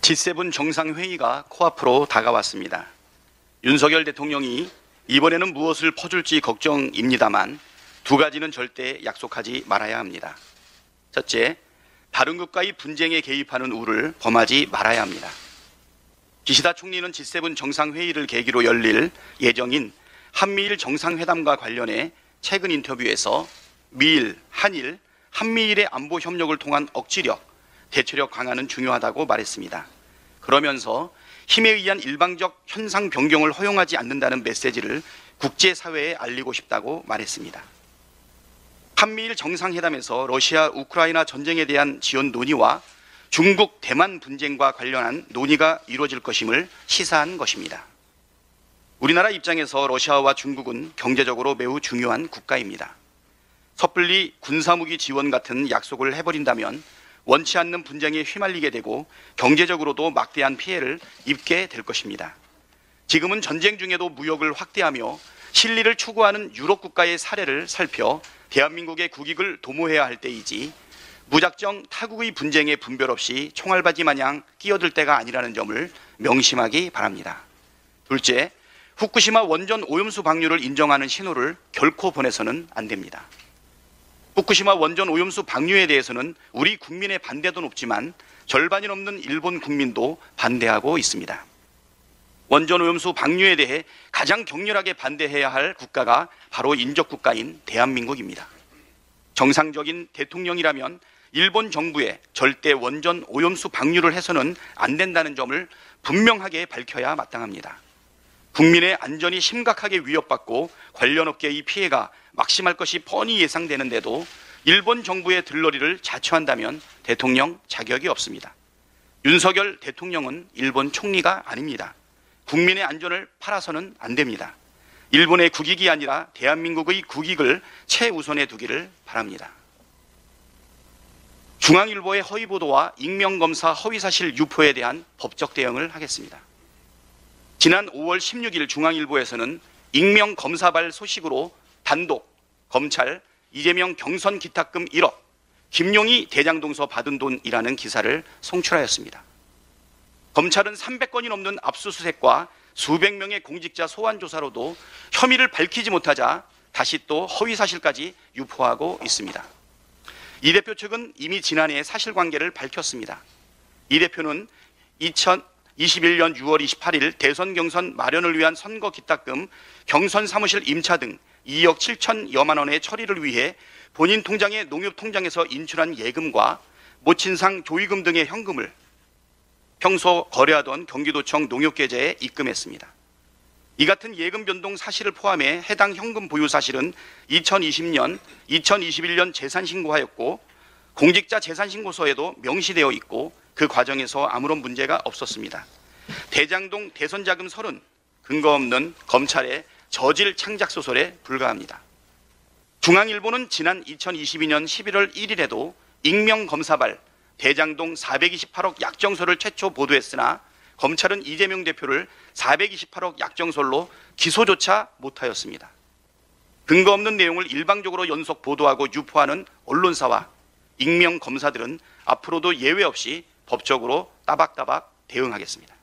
G7 정상회의가 코앞으로 다가왔습니다. 윤석열 대통령이 이번에는 무엇을 퍼줄지 걱정입니다만 두 가지는 절대 약속하지 말아야 합니다. 첫째, 다른 국가의 분쟁에 개입하는 우를 범하지 말아야 합니다. 기시다 총리는 G7 정상회의를 계기로 열릴 예정인 한미일 정상회담과 관련해 최근 인터뷰에서 미일, 한일, 한미일의 안보 협력을 통한 억지력, 대처력 강화는 중요하다고 말했습니다. 그러면서 힘에 의한 일방적 현상 변경을 허용하지 않는다는 메시지를 국제사회에 알리고 싶다고 말했습니다. 한미일 정상회담에서 러시아 우크라이나 전쟁에 대한 지원 논의와 중국 대만 분쟁과 관련한 논의가 이루어질 것임을 시사한 것입니다. 우리나라 입장에서 러시아와 중국은 경제적으로 매우 중요한 국가입니다. 섣불리 군사무기 지원 같은 약속을 해버린다면 원치 않는 분쟁에 휘말리게 되고 경제적으로도 막대한 피해를 입게 될 것입니다. 지금은 전쟁 중에도 무역을 확대하며 실리를 추구하는 유럽 국가의 사례를 살펴 대한민국의 국익을 도모해야 할 때이지 무작정 타국의 분쟁에 분별 없이 총알바지 마냥 끼어들 때가 아니라는 점을 명심하기 바랍니다. 둘째, 후쿠시마 원전 오염수 방류를 인정하는 신호를 결코 보내서는 안 됩니다. 후쿠시마 원전 오염수 방류에 대해서는 우리 국민의 반대도 높지만 절반이 넘는 일본 국민도 반대하고 있습니다. 원전 오염수 방류에 대해 가장 격렬하게 반대해야 할 국가가 바로 인적 국가인 대한민국입니다. 정상적인 대통령이라면 일본 정부에 절대 원전 오염수 방류를 해서는 안 된다는 점을 분명하게 밝혀야 마땅합니다. 국민의 안전이 심각하게 위협받고 관련 업계의 피해가 막심할 것이 뻔히 예상되는데도 일본 정부의 들러리를 자처한다면 대통령 자격이 없습니다. 윤석열 대통령은 일본 총리가 아닙니다. 국민의 안전을 팔아서는 안 됩니다. 일본의 국익이 아니라 대한민국의 국익을 최우선에 두기를 바랍니다. 중앙일보의 허위 보도와 익명검사 허위사실 유포에 대한 법적 대응을 하겠습니다. 지난 5월 16일 중앙일보에서는 익명검사발 소식으로 단독 검찰 이재명 경선 기탁금 1억 김용희 대장동서 받은 돈이라는 기사를 송출하였습니다. 검찰은 300건이 넘는 압수수색과 수백 명의 공직자 소환 조사로도 혐의를 밝히지 못하자 다시 또 허위 사실까지 유포하고 있습니다. 이 대표 측은 이미 지난해 사실관계를 밝혔습니다. 이 대표는 2021년 6월 28일 대선 경선 마련을 위한 선거 기탁금, 경선 사무실 임차 등 2억 7천여만 원의 처리를 위해 본인 통장의 농협 통장에서 인출한 예금과 모친상 조의금 등의 현금을 평소 거래하던 경기도청 농협계좌에 입금했습니다. 이 같은 예금 변동 사실을 포함해 해당 현금 보유 사실은 2020년, 2021년 재산 신고하였고 공직자 재산 신고서에도 명시되어 있고 그 과정에서 아무런 문제가 없었습니다. 대장동 대선 자금 설은 근거 없는 검찰의 저질 창작 소설에 불과합니다. 중앙일보는 지난 2022년 11월 1일에도 익명 검사발 대장동 428억 약정설을 최초 보도했으나 검찰은 이재명 대표를 428억 약정설로 기소조차 못하였습니다. 근거 없는 내용을 일방적으로 연속 보도하고 유포하는 언론사와 익명 검사들은 앞으로도 예외 없이 법적으로 따박따박 대응하겠습니다.